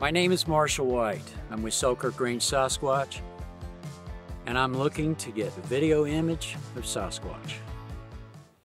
My name is Marshall White. I'm with Selkirk Range Sasquatch, and I'm looking to get a video image of Sasquatch.